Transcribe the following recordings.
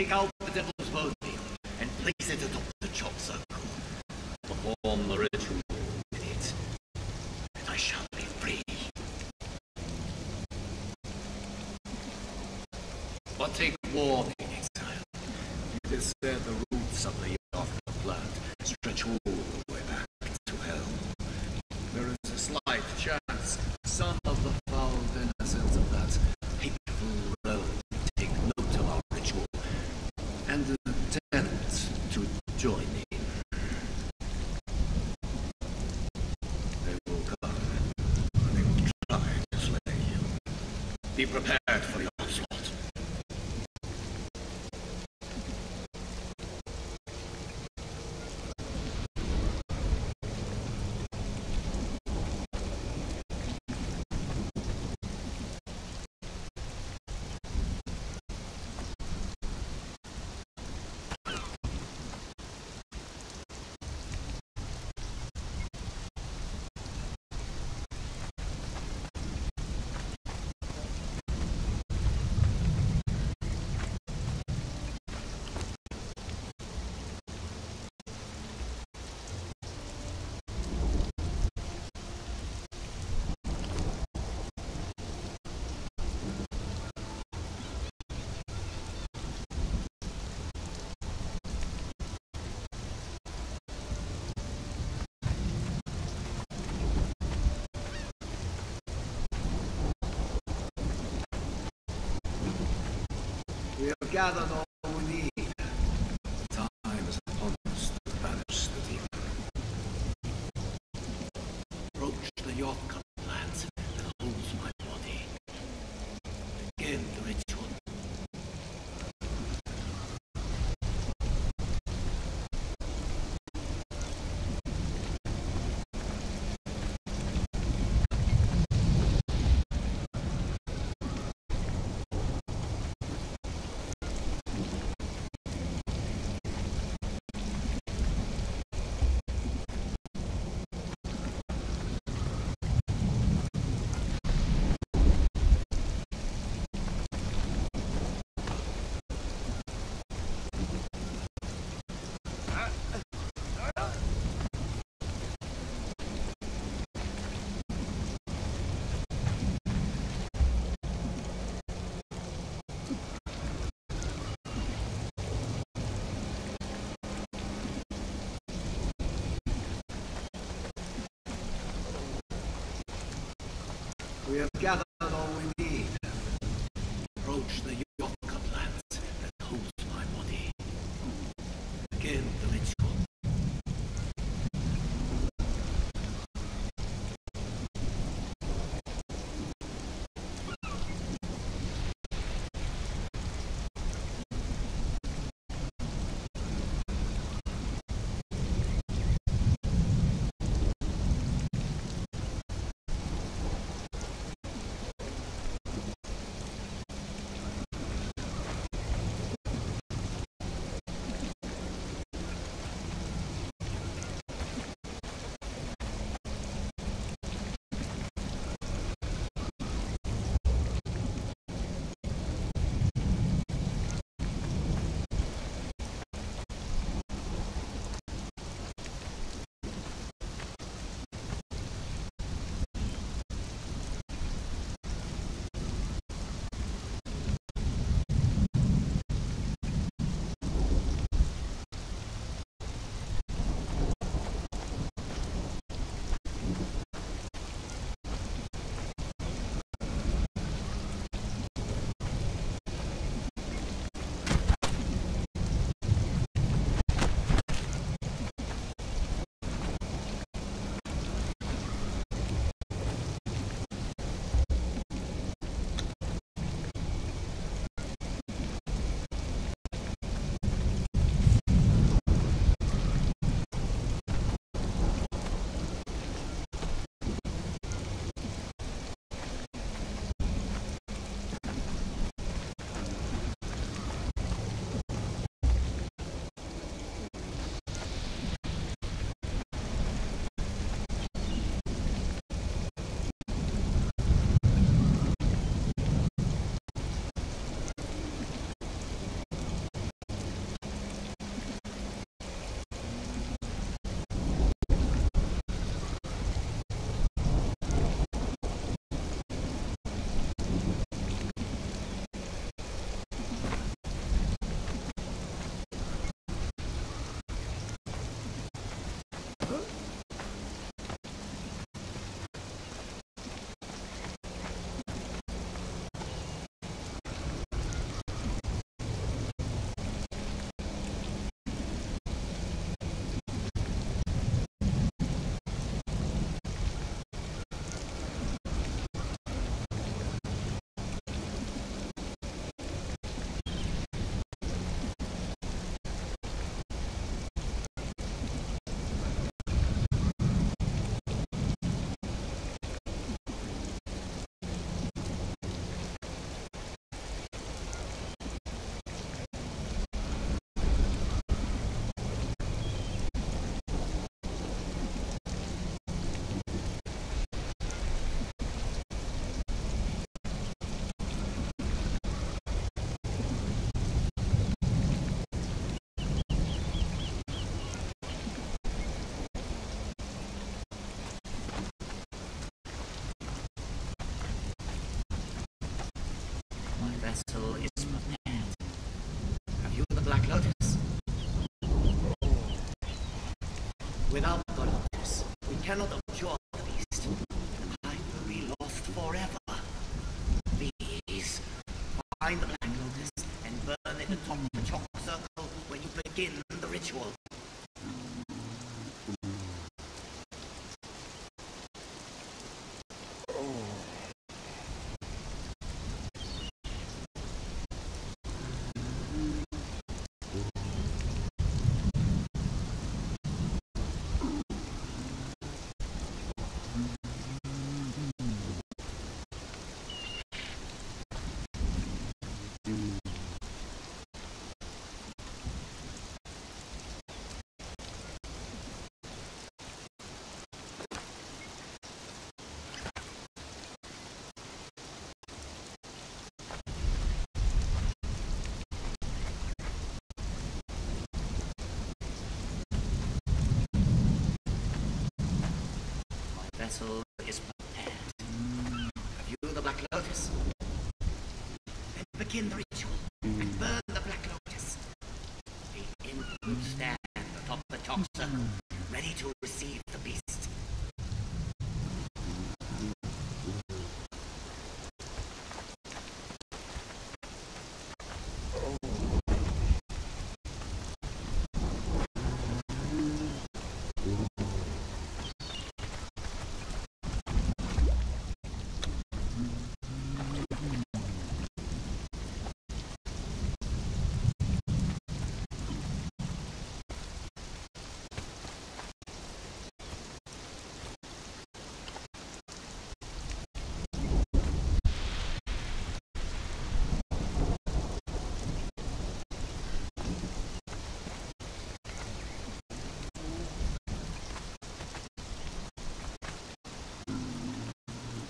Take out the devil's bone and place it atop the chalk circle. Perform the ritual with it, and I shall be free. But take warning. Be prepared. together, all. We have gathered Without the Lotus, we cannot abjure the beast. I will be lost forever. Please, find the Black Lotus and burn it atop the chalk circle when you begin the ritual. Vessel is prepared. You the Black Lotus? Then begin the ritual and burn the Black Lotus. The imp will stand atop the chalk circle, ready to receive the beast.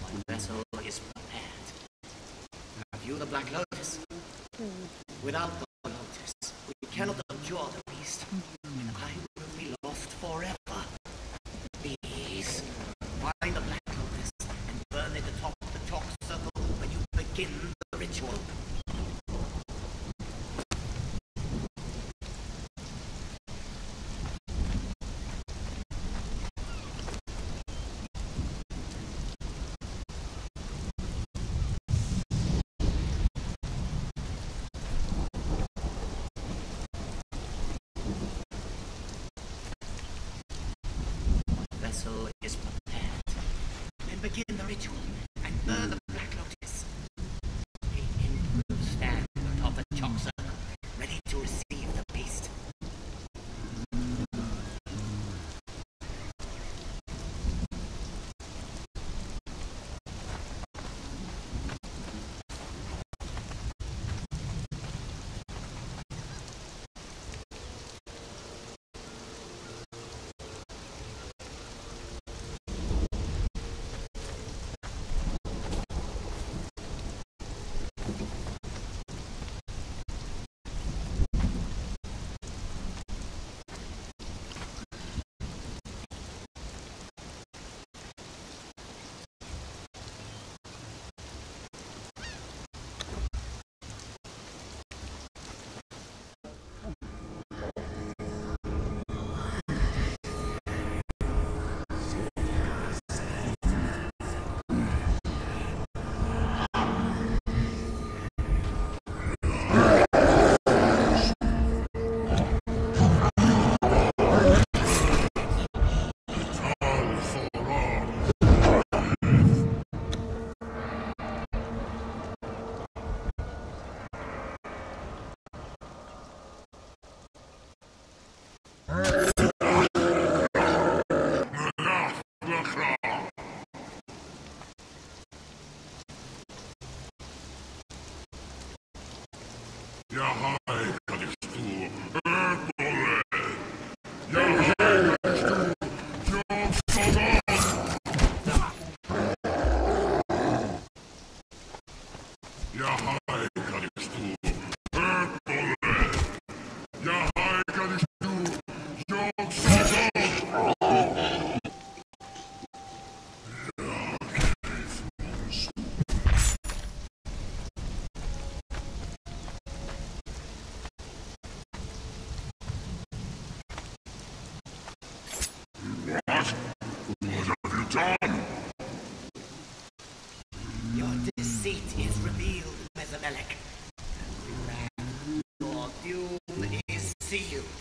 My vessel is prepared. Have you the Black Lotus? Hmm. Without the Lotus, we cannot abjure the beast, and I will be lost forever. Please, find the Black Lotus and burn it atop the chalk circle when you begin the ritual. Vessel is prepared. Then begin the ritual and burn the Jaha, doom is